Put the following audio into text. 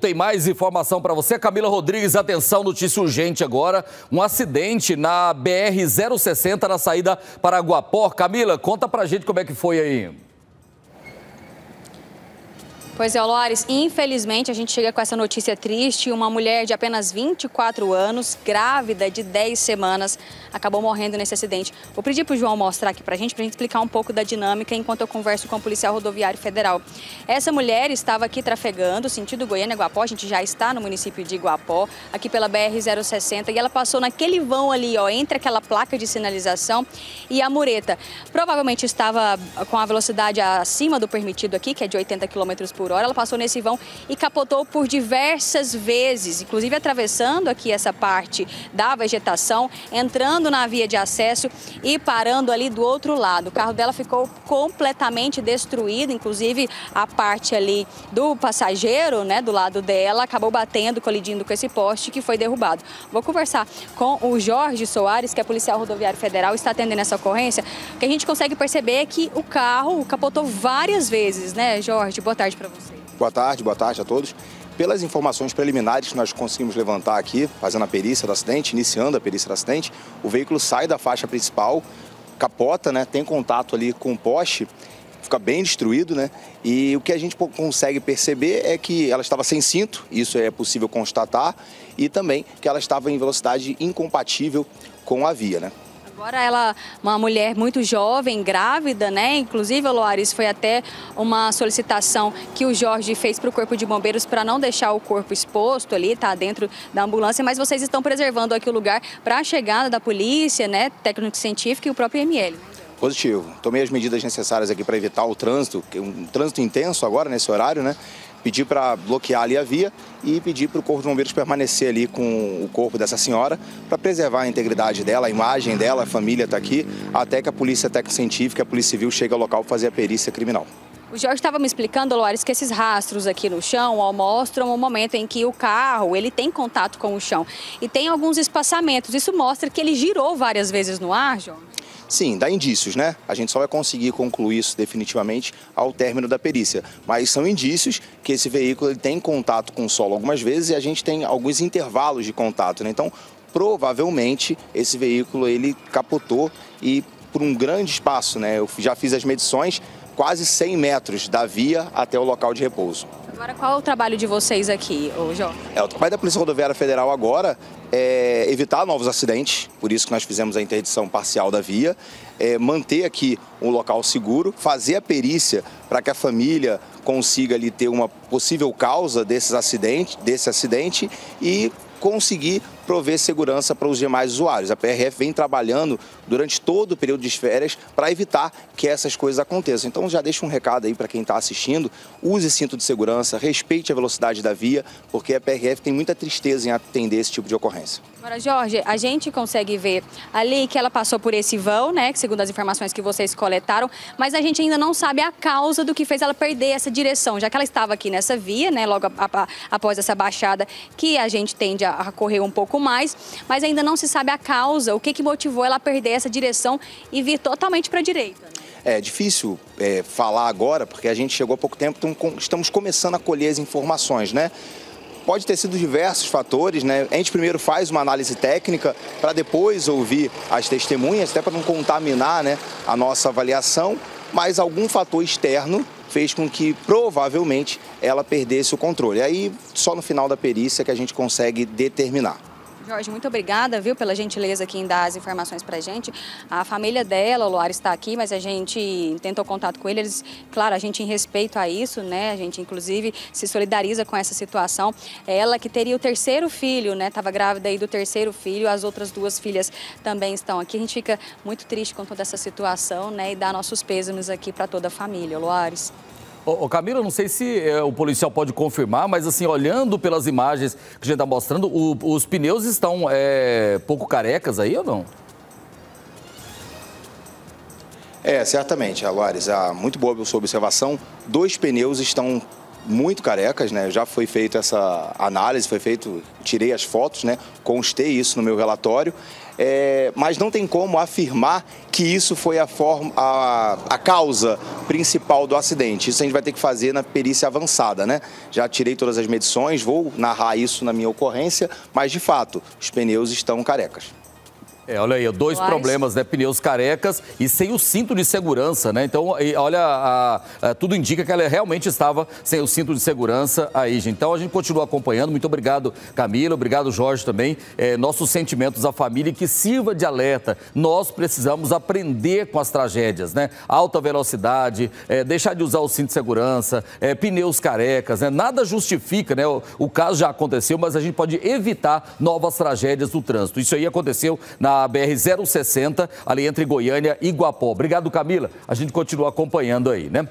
Tem mais informação para você. Camila Rodrigues, atenção, notícia urgente agora. Um acidente na BR-060 na saída para Guapó. Camila, conta pra gente como é que foi aí. Pois é, Loares, infelizmente a gente chega com essa notícia triste. Uma mulher de apenas 24 anos, grávida de 10 semanas, acabou morrendo nesse acidente. Vou pedir para o João mostrar aqui para a gente, para a gente explicar um pouco da dinâmica enquanto eu converso com o policial rodoviário federal. Essa mulher estava aqui trafegando, sentido Goiânia-Guapó, a gente já está no município de Guapó, aqui pela BR-060, e ela passou naquele vão ali, ó, entre aquela placa de sinalização e a mureta. Provavelmente estava com a velocidade acima do permitido aqui, que é de 80 km por por hora. Ela passou nesse vão e capotou por diversas vezes, inclusive atravessando aqui essa parte da vegetação, entrando na via de acesso e parando ali do outro lado. O carro dela ficou completamente destruído, inclusive a parte ali do passageiro, né, do lado dela, acabou batendo, colidindo com esse poste que foi derrubado. Vou conversar com o Jorge Soares, que é policial rodoviário federal, está atendendo essa ocorrência. Que a gente consegue perceber é que o carro capotou várias vezes, né, Jorge? Boa tarde para você. Boa tarde, boa tarde a todos. Pelas informações preliminares que nós conseguimos levantar aqui, fazendo a perícia do acidente, iniciando a perícia do acidente, o veículo sai da faixa principal, capota, né, tem contato ali com o poste, fica bem destruído, né? E o que a gente consegue perceber é que ela estava sem cinto, isso é possível constatar, e também que ela estava em velocidade incompatível com a via, né? Agora ela, uma mulher muito jovem, grávida, né? Inclusive, Loares, foi até uma solicitação que o Jorge fez para o Corpo de Bombeiros para não deixar o corpo exposto ali, tá dentro da ambulância, mas vocês estão preservando aqui o lugar para a chegada da polícia, né? Técnico científico e o próprio ML. Positivo. Tomei as medidas necessárias aqui para evitar o trânsito, um trânsito intenso agora nesse horário, né? Pedir para bloquear ali a via e pedir para o Corpo de Bombeiros permanecer ali com o corpo dessa senhora para preservar a integridade dela, a imagem dela, a família está aqui, até que a Polícia Técnico-Científica, a Polícia Civil chegue ao local fazer a perícia criminal. O Jorge estava me explicando, Loares, que esses rastros aqui no chão ó, mostram o momento em que o carro ele tem contato com o chão e tem alguns espaçamentos. Isso mostra que ele girou várias vezes no ar, João? Sim, dá indícios, né? A gente só vai conseguir concluir isso definitivamente ao término da perícia. Mas são indícios que esse veículo tem contato com o solo algumas vezes e a gente tem alguns intervalos de contato, né? Então, provavelmente esse veículo ele capotou e por um grande espaço, né? Eu já fiz as medições, quase 100 metros da via até o local de repouso. Agora, qual é o trabalho de vocês aqui, João? É, o trabalho da Polícia Rodoviária Federal agora é evitar novos acidentes, por isso que nós fizemos a interdição parcial da via, é manter aqui um local seguro, fazer a perícia para que a família consiga ali ter uma possível causa desses acidentes, desse acidente e conseguir prover segurança para os demais usuários. A PRF vem trabalhando durante todo o período de férias para evitar que essas coisas aconteçam. Então já deixa um recado aí para quem está assistindo, use cinto de segurança, respeite a velocidade da via, porque a PRF tem muita tristeza em atender esse tipo de ocorrência. Agora, Jorge, a gente consegue ver ali que ela passou por esse vão, né, segundo as informações que vocês coletaram, mas a gente ainda não sabe a causa do que fez ela perder essa direção, já que ela estava aqui nessa via, né, logo a, a, após essa baixada, que a gente tende a correr um pouco mais, mas ainda não se sabe a causa, o que, que motivou ela a perder essa direção e vir totalmente para a direita. É difícil é, falar agora, porque a gente chegou há pouco tempo, então estamos começando a colher as informações, né? Pode ter sido diversos fatores, né? A gente primeiro faz uma análise técnica para depois ouvir as testemunhas, até para não contaminar né, a nossa avaliação, mas algum fator externo fez com que provavelmente ela perdesse o controle. Aí só no final da perícia que a gente consegue determinar. Jorge, muito obrigada, viu, pela gentileza aqui em dar as informações para a gente. A família dela, o Luar, está aqui, mas a gente tentou contato com ele. Eles, claro, a gente em respeito a isso, né? A gente, inclusive, se solidariza com essa situação. Ela que teria o terceiro filho, né? Estava grávida aí do terceiro filho. As outras duas filhas também estão aqui. A gente fica muito triste com toda essa situação, né? E dá nossos pêsames aqui para toda a família. Luares. Ô, Camila, não sei se é, o policial pode confirmar, mas assim, olhando pelas imagens que a gente está mostrando, o, os pneus estão é, pouco carecas aí ou não? É, certamente, Alvares. Ah, muito boa a sua observação. Dois pneus estão muito carecas, né? Já foi feita essa análise, foi feito, tirei as fotos, né? Constei isso no meu relatório. É, mas não tem como afirmar que isso foi a, forma, a, a, causa principal do acidente. Isso a gente vai ter que fazer na perícia avançada, né? Já tirei todas as medições, vou narrar isso na minha ocorrência, mas de fato, os pneus estão carecas. É, olha aí, dois problemas, né? Pneus carecas e sem o cinto de segurança, né? Então, olha, a, a, tudo indica que ela realmente estava sem o cinto de segurança aí, gente. Então, a gente continua acompanhando. Muito obrigado, Camila. Obrigado, Jorge, também. É, nossos sentimentos à família que sirva de alerta. Nós precisamos aprender com as tragédias, né? Alta velocidade, é, deixar de usar o cinto de segurança, é, pneus carecas, né? Nada justifica, né? O, o caso já aconteceu, mas a gente pode evitar novas tragédias do trânsito. Isso aí aconteceu na BR-060, ali entre Goiânia e Guapó. Obrigado, Camila. A gente continua acompanhando aí, né?